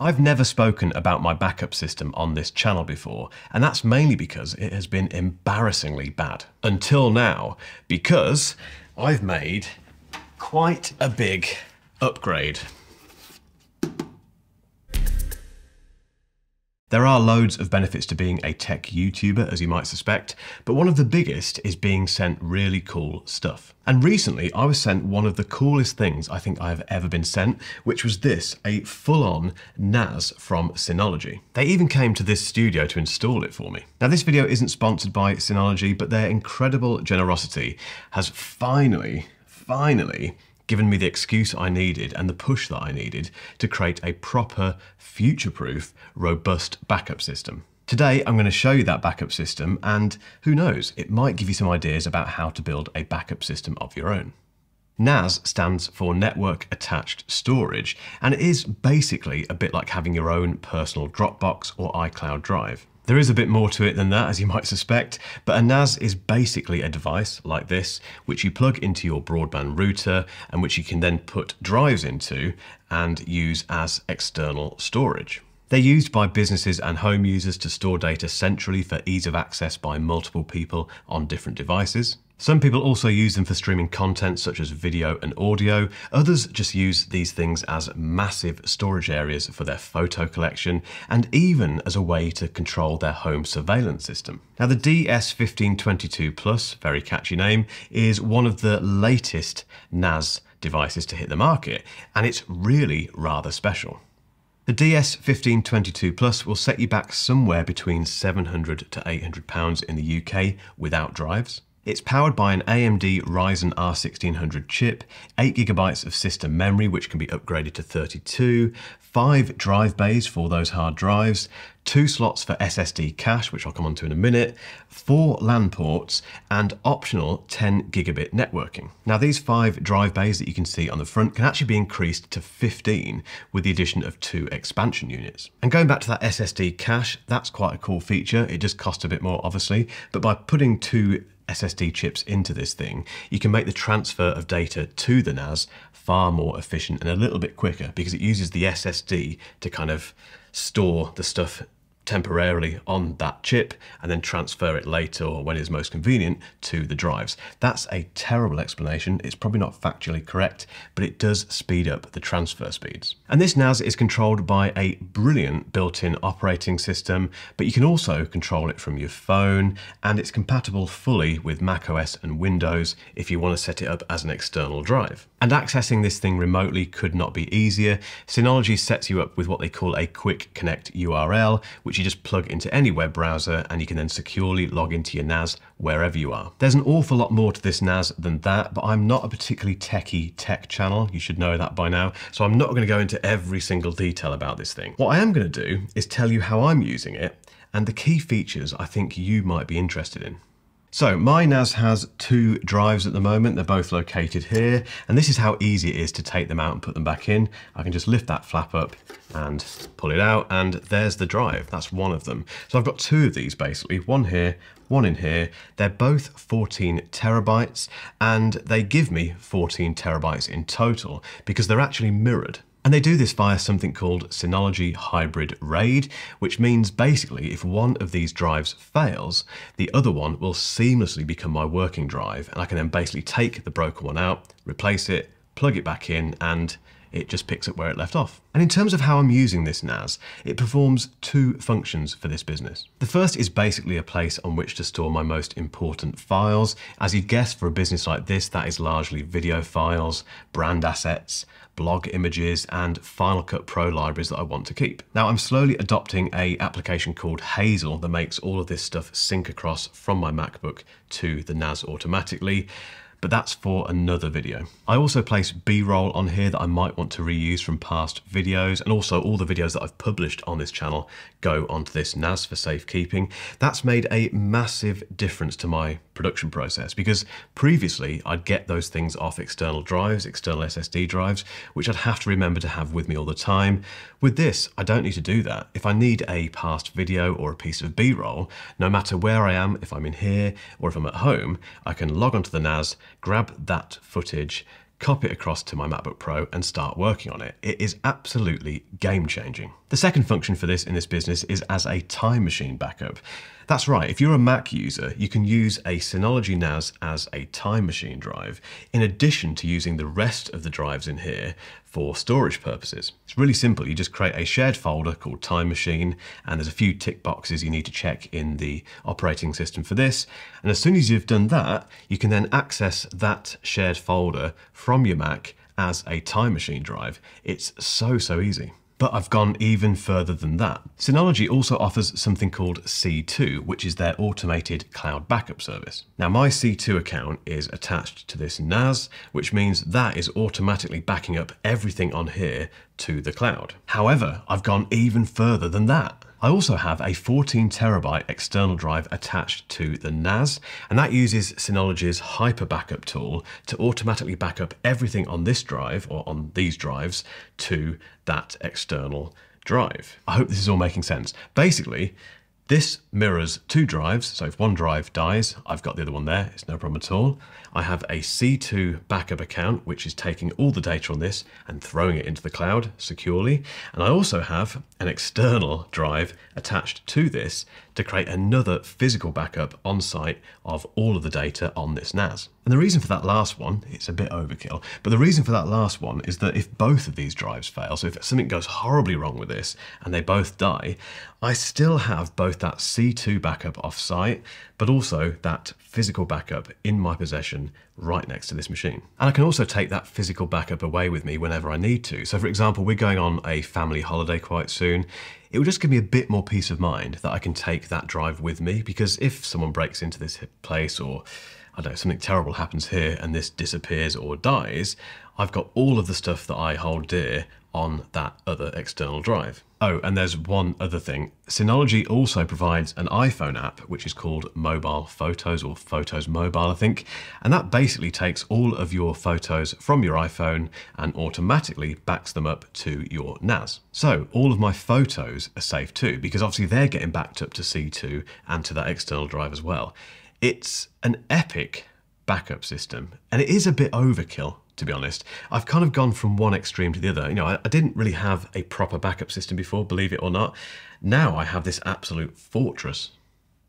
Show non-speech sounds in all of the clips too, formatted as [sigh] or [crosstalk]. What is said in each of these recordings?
I've never spoken about my backup system on this channel before, and that's mainly because it has been embarrassingly bad. Until now, because I've made quite a big upgrade. There are loads of benefits to being a tech YouTuber, as you might suspect, but one of the biggest is being sent really cool stuff. And recently, I was sent one of the coolest things I think I've ever been sent, which was this, a full-on NAS from Synology. They even came to this studio to install it for me. Now, this video isn't sponsored by Synology, but their incredible generosity has finally, finally given me the excuse I needed and the push that I needed to create a proper, future-proof, robust backup system. Today, I'm going to show you that backup system and who knows, it might give you some ideas about how to build a backup system of your own. NAS stands for Network Attached Storage, and it is basically a bit like having your own personal Dropbox or iCloud drive. There is a bit more to it than that, as you [laughs] might suspect, but a NAS is basically a device like this, which you plug into your broadband router and which you can then put drives into and use as external storage. They're used by businesses and home users to store data centrally for ease of access by multiple people on different devices. Some people also use them for streaming content such as video and audio. Others just use these things as massive storage areas for their photo collection and even as a way to control their home surveillance system. Now the DS1522 Plus, very catchy name, is one of the latest NAS devices to hit the market and it's really rather special. The DS1522 Plus will set you back somewhere between 700 to 800 pounds in the UK without drives. It's powered by an AMD Ryzen R1600 chip, 8GB of system memory which can be upgraded to 32, 5 drive bays for those hard drives, 2 slots for SSD cache which I'll come on to in a minute, 4 LAN ports and optional 10 gigabit networking. Now these 5 drive bays that you can see on the front can actually be increased to 15 with the addition of 2 expansion units. And going back to that SSD cache, that's quite a cool feature. It just costs a bit more obviously, but by putting two SSD chips into this thing, you can make the transfer of data to the NAS far more efficient and a little bit quicker because it uses the SSD to kind of store the stuff temporarily on that chip and then transfer it later or when it's most convenient to the drives. That's a terrible explanation. It's probably not factually correct, but it does speed up the transfer speeds. And this NAS is controlled by a brilliant built-in operating system, but you can also control it from your phone and it's compatible fully with macOS and Windows if you want to set it up as an external drive. And accessing this thing remotely could not be easier. Synology sets you up with what they call a quick connect URL, which which you just plug into any web browser and you can then securely log into your NAS wherever you are. There's an awful lot more to this NAS than that, but I'm not a particularly techy tech channel. You should know that by now. So I'm not going to go into every single detail about this thing. What I am going to do is tell you how I'm using it and the key features I think you might be interested in. So my NAS has two drives at the moment. They're both located here. And this is how easy it is to take them out and put them back in. I can just lift that flap up and pull it out and there's the drive. That's one of them. So I've got two of these basically, one here, one in here. They're both 14 terabytes and they give me 14 terabytes in total because they're actually mirrored. And they do this via something called Synology Hybrid RAID, which means basically if one of these drives fails, the other one will seamlessly become my working drive. And I can then basically take the broken one out, replace it, plug it back in, and it just picks up where it left off. And in terms of how I'm using this NAS, it performs two functions for this business. The first is basically a place on which to store my most important files. As you'd guess for a business like this, that is largely video files, brand assets, blog images, and Final Cut Pro libraries that I want to keep. Now I'm slowly adopting a application called Hazel that makes all of this stuff sync across from my MacBook to the NAS automatically but that's for another video. I also place B-roll on here that I might want to reuse from past videos, and also all the videos that I've published on this channel go onto this NAS for safekeeping. That's made a massive difference to my production process because previously I'd get those things off external drives, external SSD drives, which I'd have to remember to have with me all the time. With this, I don't need to do that. If I need a past video or a piece of B-roll, no matter where I am, if I'm in here or if I'm at home, I can log onto the NAS, grab that footage, copy it across to my MacBook Pro and start working on it. It is absolutely game changing. The second function for this in this business is as a time machine backup. That's right, if you're a Mac user, you can use a Synology NAS as a time machine drive, in addition to using the rest of the drives in here for storage purposes. It's really simple. You just create a shared folder called Time Machine, and there's a few tick boxes you need to check in the operating system for this. And as soon as you've done that, you can then access that shared folder from your Mac as a time machine drive. It's so, so easy. But I've gone even further than that. Synology also offers something called C2, which is their automated cloud backup service. Now my C2 account is attached to this NAS, which means that is automatically backing up everything on here to the cloud. However, I've gone even further than that. I also have a 14 terabyte external drive attached to the NAS, and that uses Synology's Hyper Backup tool to automatically back up everything on this drive or on these drives to that external drive. I hope this is all making sense. Basically, this mirrors two drives, so if one drive dies, I've got the other one there, it's no problem at all. I have a C2 backup account, which is taking all the data on this and throwing it into the cloud securely. And I also have an external drive attached to this to create another physical backup on site of all of the data on this NAS. And the reason for that last one, it's a bit overkill, but the reason for that last one is that if both of these drives fail, so if something goes horribly wrong with this and they both die, I still have both that C2 backup off site, but also that physical backup in my possession right next to this machine. And I can also take that physical backup away with me whenever I need to. So for example, we're going on a family holiday quite soon. It will just give me a bit more peace of mind that I can take that drive with me because if someone breaks into this place or I don't know, something terrible happens here and this disappears or dies, I've got all of the stuff that I hold dear on that other external drive. Oh, and there's one other thing. Synology also provides an iPhone app, which is called Mobile Photos or Photos Mobile, I think. And that basically takes all of your photos from your iPhone and automatically backs them up to your NAS. So all of my photos are safe too, because obviously they're getting backed up to C2 and to that external drive as well. It's an epic backup system, and it is a bit overkill to be honest. I've kind of gone from one extreme to the other. You know, I, I, didn't really have a proper backup system before, believe it or not. Now I have this absolute fortress.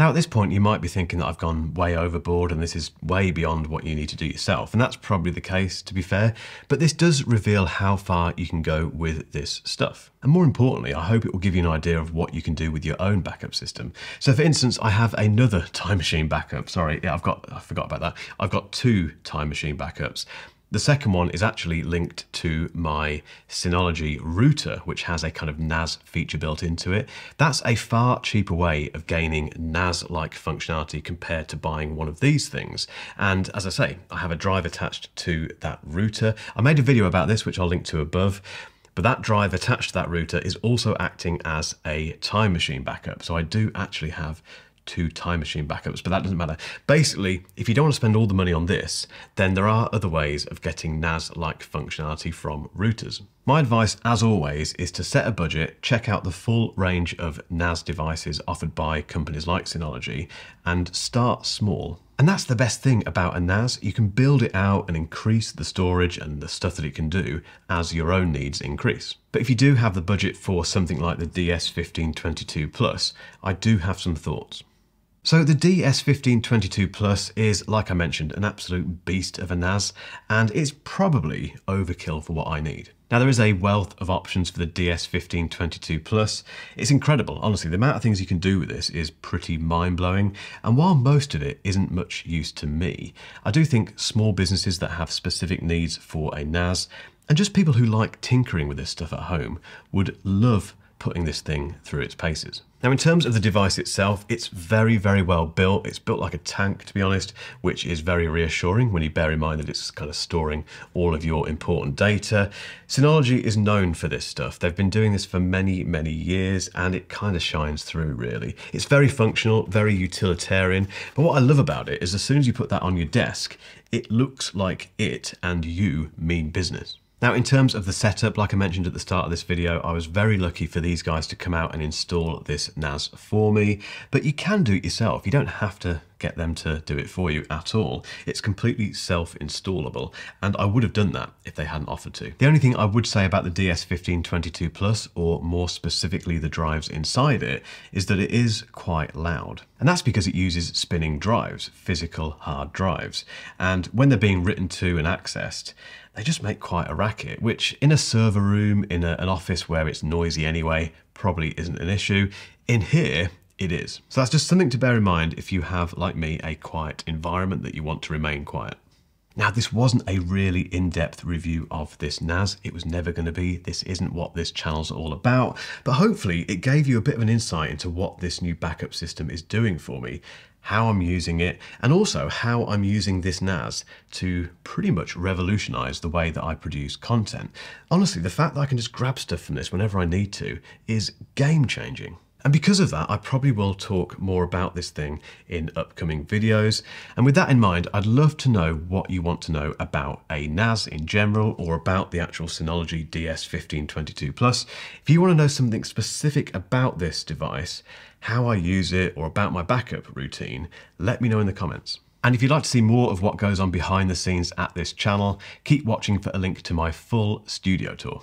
Now at this point you might be thinking that I've gone way overboard and this is way beyond what you need to do yourself, and that's probably the case to be fair, but this does reveal how far you can go with this stuff. And more importantly, I hope it will give you an idea of what you can do with your own backup system. So for instance, I have another [laughs] time machine backup. Sorry, yeah, I've got, I forgot about that. I've got two time machine backups. The second one is actually linked to my Synology router, which has a kind of NAS feature built into it. That's a far cheaper way of gaining NAS-like functionality compared to buying one of these things. And as I say, I have a drive attached to that router. I made a video about this, which I'll link to above. But that drive attached to that router is also acting as a time machine backup. So I do actually have two time machine backups, but that doesn't matter. Basically, if you don't want to spend all the money on this, then there are other ways of getting NAS-like functionality from routers. My advice, as always, is to set a budget, check out the full range of NAS devices offered by companies like Synology, and start small. And that's the best thing about a NAS. You can build it out and increase the storage and the stuff that it can do as your own needs increase. But if you do have the budget for something like the DS1522 Plus, I do have some thoughts. So the DS1522 Plus is, like I mentioned, an absolute beast of a NAS, and it's probably overkill for what I need. Now there is a wealth of options for the DS1522 Plus. It's incredible, honestly, the amount of things you can do with this is pretty mind-blowing, and while most of it isn't much use to me, I do think small businesses that have specific needs for a NAS, and just people who like tinkering with this stuff at home, would love putting this thing through its paces. Now in terms of the device itself, it's very, very well built. It's built like a tank, to be honest, which is very reassuring when you bear in mind that it's kind of storing all of your important data. Synology is known for this stuff. They've been doing this for many, many years and it kind of shines through really. It's very functional, very utilitarian, but what I love about it is as soon as you put that on your desk, it looks like it and you mean business. Now, in terms of the setup, like I mentioned at the start of this video, I was very lucky for these guys to come out and install this NAS for me, but you can do it yourself. You don't have to get them to do it for you at all. It's completely self-installable, and I would have done that if they hadn't offered to. The only thing I would say about the DS1522 Plus, or more specifically the drives inside it, is that it is quite loud. And that's because it uses spinning drives, physical hard drives. And when they're being written to and accessed, they just make quite a racket, which in a server room, in a, an office where it's noisy anyway, probably isn't an issue. In here, it is. So that's just something to bear in mind if you have, like me, a quiet environment that you want to remain quiet. Now, this wasn't a really in-depth review of this NAS. It was never going to be. This isn't what this channel's all about. But hopefully it gave you a bit of an insight into what this new backup system is doing for me how I'm using it, and also how I'm using this NAS to pretty much revolutionize the way that I produce content. Honestly, the fact that I can just grab stuff from this whenever I need to is game changing. And because of that, I probably will talk more about this thing in upcoming videos. And with that in mind, I'd love to know what you want to know about a NAS in general or about the actual Synology DS1522 Plus. If you want to know something specific about this device, how I use it, or about my backup routine, let me know in the comments. And if you'd like to see more of what goes on behind the scenes at this channel, keep watching for a link to my full studio tour.